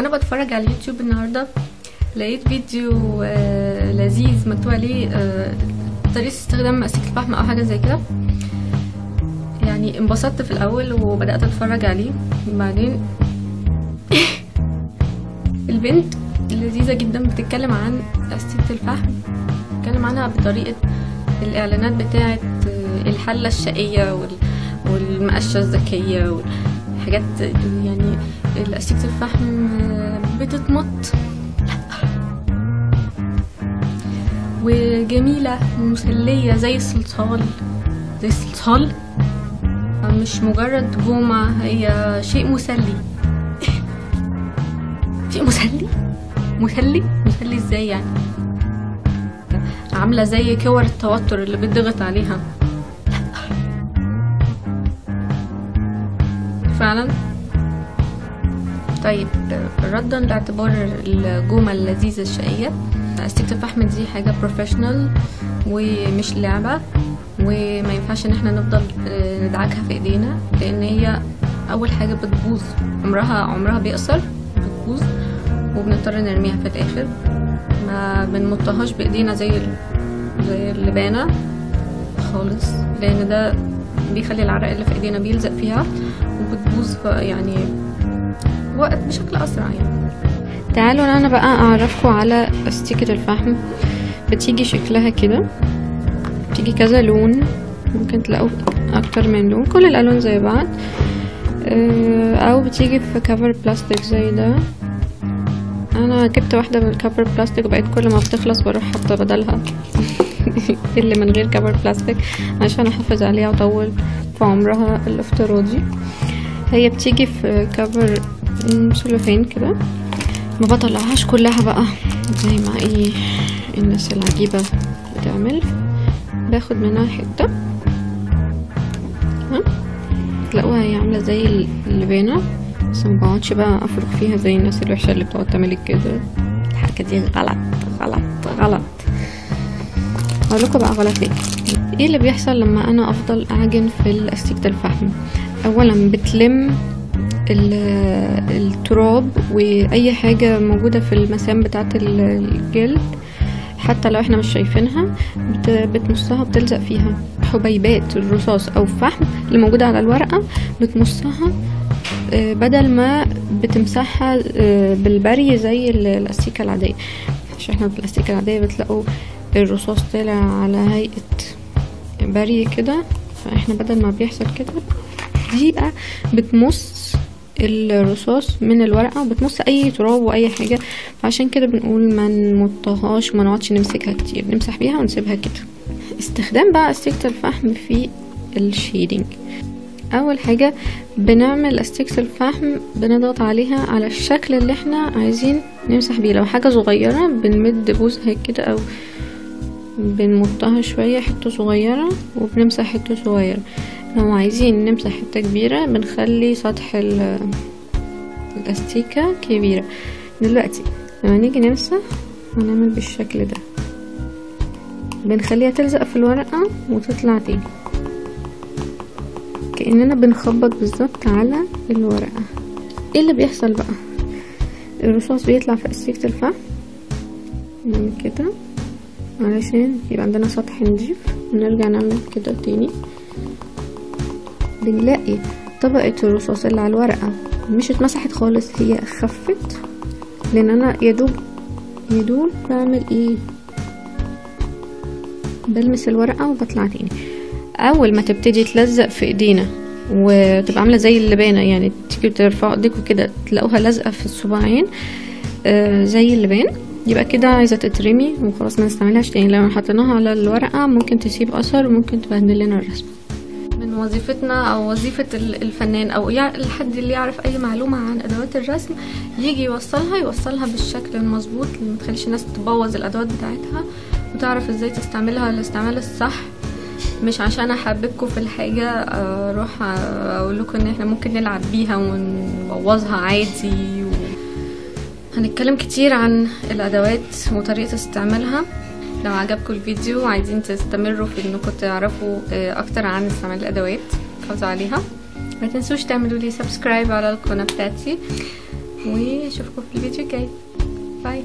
وأنا بتفرج على اليوتيوب النهارده لقيت فيديو آه لذيذ مكتوب عليه آه طريقة استخدام مقاسيك الفحم أو حاجة زي كده. يعني انبسطت في الأول وبدأت أتفرج عليه. بعدين البنت لذيذة جدا بتتكلم عن مقاسيك الفحم بتتكلم عنها بطريقة الإعلانات بتاعه الحلة الشقية وال والمقشة الذكية والحاجات يعني الأسيكة الفحم بتتمط. وجميلة ومسلية زي الصلصال. زي الصلصال؟ مش مجرد جومة هي شيء مسلي. شيء مسلي؟ مسلي؟ مسلي إزاي يعني؟ عاملة زي كور التوتر اللي بتضغط عليها. فعلا؟ طيب ردا لاعتبار الجومة اللذيذة الشقية. استيكة الفحم دي حاجة بروفيشنال ومش لعبة وما ينفعش إن إحنا نفضل ندعكها في إيدينا لأن هي أول حاجة بتبوظ. عمرها عمرها بيقصر بتبوظ وبنضطر نرميها في الآخر. ما بنمطهاش بإيدينا زي زي اللبانة خالص لأن ده بيخلي العرق اللي في إيدينا بيلزق فيها وبتبوظ يعني وقت بشكل أسرع يعني. تعالوا أنا بقى أعرفكم على استيكة الفحم. بتيجي شكلها كده. بتيجي كذا لون. ممكن تلاقوا أكتر من لون. كل الألوان زي بعض. أو بتيجي في كفر بلاستيك زي ده. أنا جبت واحدة من كفر بلاستيك وبقيت كل ما بتخلص بروح حاطة بدلها. اللي من غير كفر بلاستيك عشان أحافظ عليها وأطول في عمرها. الافتراضي. هي بتيجي في كفر سلوفين كده. ما بطلعهاش كلها بقى زي ما إيه الناس العجيبة بتعمل. باخد منها حتة. ها تلاقوها هي عاملة زي اللبانة بس ما بقعدش بقى أفرك فيها زي الناس الوحشة اللي بتقعد تعمل كده الحركة دي غلط غلط غلط. أقول لكم بقى غلط ليه. إيه اللي بيحصل لما أنا أفضل أعجن في الاستيكة الفحم؟ اولا بتلم التراب وأي حاجة موجودة في المسام بتاعة الجلد حتى لو إحنا مش شايفينها بتمصها بتلزق فيها. حبيبات الرصاص أو الفحم اللي موجودة على الورقة بتمصها بدل ما بتمسحها بالبري زي الأستيكة العادية. عشان إحنا في الأستيكة العادية بتلاقوا الرصاص طالع على هيئة بري كده فإحنا بدل ما بيحصل كده دقيقة بتمص الرصاص من الورقة وبتمص أي تراب وأي حاجة فعشان كده بنقول ما نمطهاش وما نقعدش نمسكها كتير نمسح بيها ونسيبها كده. استخدام بقى أستيكة الفحم في الشيدنج. أول حاجة بنعمل أستيكة الفحم بنضغط عليها على الشكل اللي إحنا عايزين نمسح بيه. لو حاجة صغيرة بنمد بوزها كده أو بنمطها شوية حتة صغيرة وبنمسح حتة صغيرة. لو عايزين نمسح حتة كبيرة بنخلي سطح الأستيكة كبيرة. دلوقتي لما نيجي نمسح هنعمل بالشكل ده. بنخليها تلزق في الورقة وتطلع تاني. كأننا بنخبط بالظبط على الورقة. إيه اللي بيحصل بقى؟ الرصاص بيطلع في أستيكة الفحم. نعمل كده. علشان يبقى عندنا سطح نضيف. ونرجع نعمل كده تاني. بنلاقي طبقة الرصاص اللي على الورقة. مش اتمسحت خالص هي خفت لأن أنا يدوب يدوب بعمل إيه؟ بلمس الورقة وبطلع تاني. أول ما تبتدي تلزق في إيدينا وتبقى عاملة زي اللبانة يعني تيجي ترفعوا إيديكوا كده تلاقوها لازقة في الصباعين آه زي اللبان. يبقى كده عايزة تترمي وخلاص ما نستعملهاش تاني. لو حطيناها على الورقة ممكن تسيب أثر وممكن تبهدل لنا الرسمة. وظيفتنا أو وظيفة الفنان أو الحد اللي يعرف أي معلومة عن أدوات الرسم يجي يوصلها يوصلها بالشكل المظبوط اللي متخليش الناس تبوظ الأدوات بتاعتها وتعرف إزاي تستعملها الاستعمال الصح. مش عشان أحببكم في الحاجة أروح أقول لكم إن إحنا ممكن نلعب بيها ونبوظها عادي و... هنتكلم كتير عن الأدوات وطريقة استعمالها. لو عجبكم الفيديو وعايزين تستمروا في إنكم تعرفوا أكتر عن استعمال الأدوات حافظوا عليها. ما تنسوش تعملوا لي subscribe على القناة بتاعتي. واشوفكم في الفيديو الجاي. bye